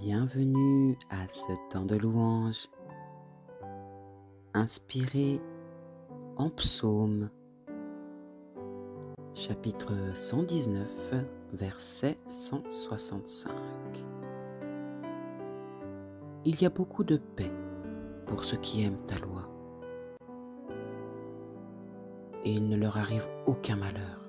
Bienvenue à ce temps de louange, inspiré en psaume, chapitre 119, verset 165. Il y a beaucoup de paix pour ceux qui aiment ta loi, et il ne leur arrive aucun malheur.